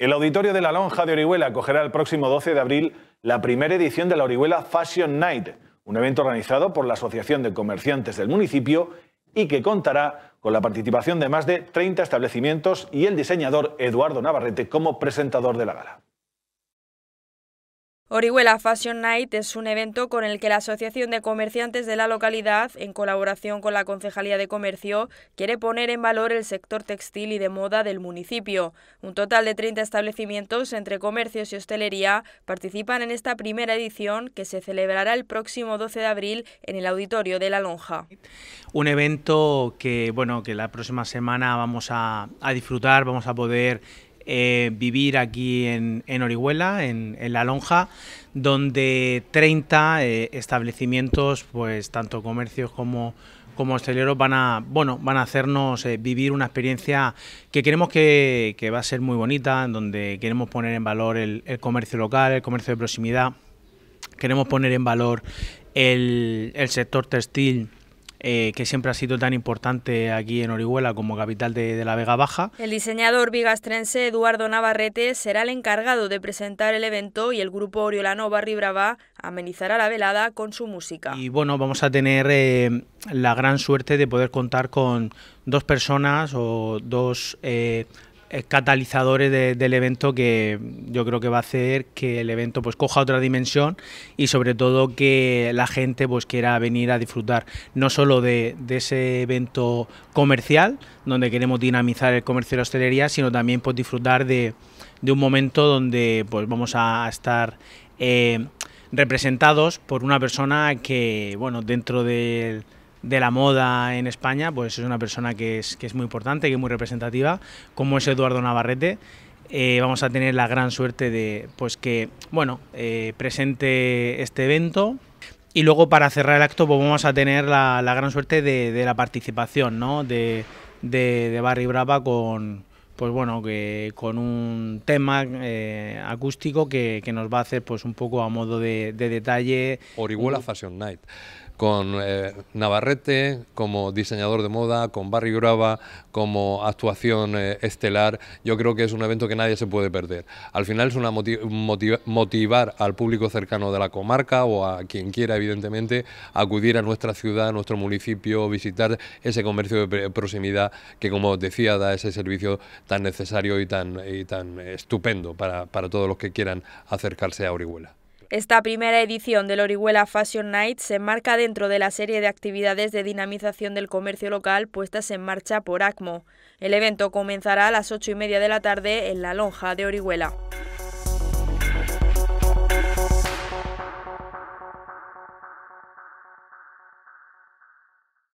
El auditorio de la Lonja de Orihuela acogerá el próximo 12 de abril la primera edición de la Orihuela Fashion Night, un evento organizado por la Asociación de Comerciantes del municipio y que contará con la participación de más de 30 establecimientos y el diseñador Eduardo Navarrete como presentador de la gala. Orihuela Fashion Night es un evento con el que la Asociación de Comerciantes de la localidad, en colaboración con la Concejalía de Comercio, quiere poner en valor el sector textil y de moda del municipio. Un total de 30 establecimientos entre comercios y hostelería participan en esta primera edición que se celebrará el próximo 12 de abril en el Auditorio de la Lonja. Un evento que, bueno, que la próxima semana vamos a, a disfrutar, vamos a poder eh, vivir aquí en, Orihuela, en, La Lonja, donde 30 eh, establecimientos, pues tanto comercios como como hosteleros van a bueno van a hacernos eh, vivir una experiencia que queremos que, va a ser muy bonita, en donde queremos poner en valor el, comercio local, el comercio de proximidad, queremos poner en valor el, el sector textil eh, que siempre ha sido tan importante aquí en Orihuela como capital de, la Vega Baja. El diseñador vigastrense Eduardo Navarrete será el encargado de presentar el evento y el grupo oriolano Barri Brava amenizará la velada con su música. Y bueno, vamos a tener eh, la gran suerte de poder contar con dos personas o dos eh, eh, catalizadores del evento que yo creo que va a hacer que el evento pues coja otra dimensión y sobre todo que la gente pues quiera venir a disfrutar no solo de, ese evento comercial donde queremos dinamizar el comercio y la hostelería sino también pues disfrutar de, un momento donde pues vamos a estar eh, representados por una persona que bueno dentro del de la moda en España, pues es una persona que es, que es muy importante, que es muy representativa, como es Eduardo Navarrete. Eh, vamos a tener la gran suerte de pues que bueno eh, presente este evento y luego para cerrar el acto pues vamos a tener la, gran suerte de, la participación ¿no? de, de, Barry Brava con pues bueno que con un tema eh, acústico que, que, nos va a hacer pues un poco a modo de, detalle. Orihuela Fashion Night. Con eh, Navarrete como diseñador de moda, con Barry Brava como actuación eh, estelar, yo creo que es un evento que nadie se puede perder. Al final es una motivar al público cercano de la comarca o a quien quiera, evidentemente, acudir a nuestra ciudad, a nuestro municipio, visitar ese comercio de proximidad que, como decía, da ese servicio tan necesario y tan, y tan estupendo para, para todos los que quieran acercarse a Orihuela. Esta primera edición del Orihuela Fashion Night se enmarca dentro de la serie de actividades de dinamización del comercio local puestas en marcha por ACMO. El evento comenzará a las ocho y media de la tarde en la lonja de Orihuela.